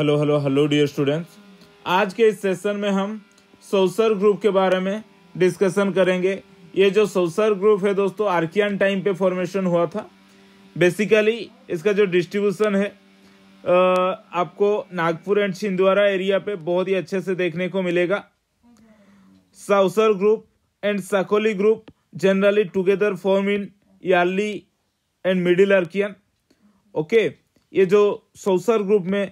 Hello hello hello dear students आज के इस सेशन में हम सोसर ग्रुप के बारे में डिस्कशन करेंगे। ये जो सोसर ग्रुप है दोस्तों आर्कियन टाइम पे फॉर्मेशन हुआ था। बेसिकली इसका जो डिस्ट्रीब्यूशन है आपको नागपुर एंड छिंदवारा एरिया पे बहुत ही अच्छे से देखने को मिलेगा। Sausar group and Sakoli group generally together form in early and middle Archean okay ये जो सौसर ग्रुप में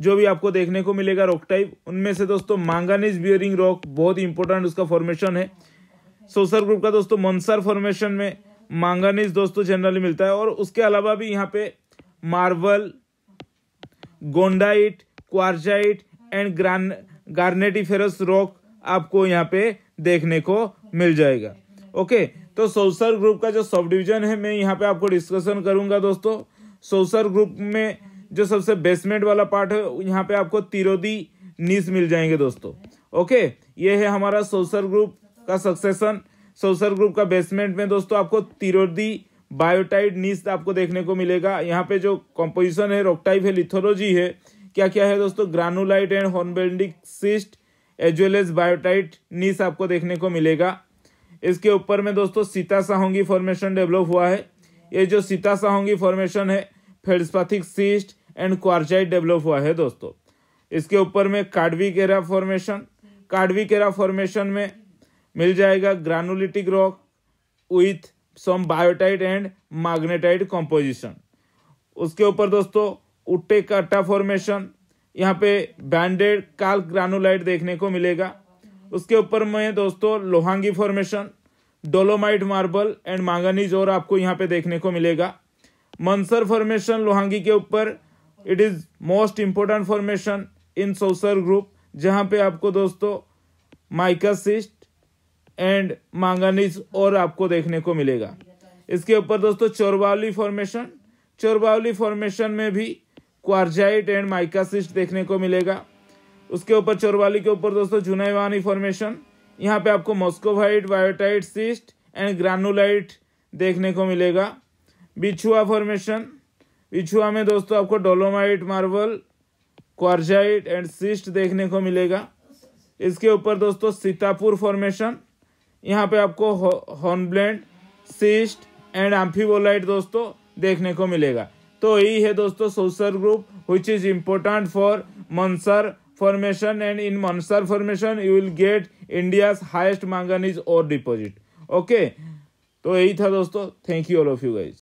जो भी आपको देखने को मिलेगा रॉक टाइप उनमें से दोस्तों मांगानीज बियरिंग रॉक बहुत इंपॉर्टेंट उसका फॉर्मेशन है। सोसर ग्रुप का दोस्तों मंसर फॉर्मेशन में मांगानीज दोस्तों जनरली मिलता है और उसके अलावा भी यहाँ पे मार्बल गोंडाइट क्वारजाइट एंड ग्रान गार्नेटिफेरस रॉक आपको यहाँ पे देखने को मिल जाएगा। ओके तो सोसर ग्रुप का जो सब डिविजन है, मैं यहाँ पे आपको डिस्कशन करूँगा दोस्तों। सोसर ग्रुप में जो सबसे बेसमेंट वाला पार्ट है, यहाँ पे आपको तिरोदी नीस मिल जाएँगे दोस्तों। ओके ये है हमारा सोसर ग्रुप का सक्सेशन सोसर ग्रुप का बेसमेंट में दोस्तों आपको तिरोदी बायोटाइड नीस आपको देखने को मिलेगा। यहाँ पे जो कॉम्पोजिशन है रोकटाइप है लिथोलॉजी है क्या क्या है दोस्तों? Granulite and hornblendic schist as well as biotite gneiss आपको देखने को मिलेगा। इसके ऊपर में दोस्तों सीता साहोंगी फॉर्मेशन डेवलप हुआ है। ये जो सीता साहोंगी फॉर्मेशन है feldspathic schist and quartzite develop हुआ है दोस्तों। इसके ऊपर में कार्डवी केरा फॉर्मेशन कार्डवी केरा फॉर्मेशन में मिल जाएगा granulitic rock with some biotite and magnetite composition. उसके ऊपर दोस्तों, उट्टे काटा फॉर्मेशन, यहाँ पे बैंडेड काल ग्रानुलाइट देखने को मिलेगा। उसके ऊपर में दोस्तों, Lohangi formation, dolomite marble and manganese और आपको यहाँ पे देखने को मिलेगा। मंसर फॉर्मेशन लोहांगी के ऊपर it is most important formation in Sausar group जहाँ पे आपको दोस्तों माइकासिस्ट एंड मांगानीज और आपको देखने को मिलेगा। इसके ऊपर दोस्तों चोरबावली फॉर्मेशन चोरबावली फॉर्मेशन में भी क्वारजाइट एंड माइकासिस्ट देखने को मिलेगा। उसके ऊपर चोरवाली के ऊपर दोस्तों जुनाईवानी फॉर्मेशन यहाँ पे आपको मॉस्कोवाइट वायोटाइट सिस्ट एंड ग्रानुलाइट देखने को मिलेगा। बिछुआ फॉर्मेशन बिछुआ में दोस्तों आपको dolomite, marble, quartzite and schist देखने को मिलेगा। इसके ऊपर दोस्तों सीतापुर फॉर्मेशन, यहाँ पे आपको हॉर्नब्लेंड सिस्ट एंड एम्फीबोलाइट दोस्तों देखने को मिलेगा। तो यही है दोस्तों Sausar group which is important for Mansar formation and in Mansar formation you will get India highest manganese ore deposit okay तो यही था दोस्तों। Thank you all of you guys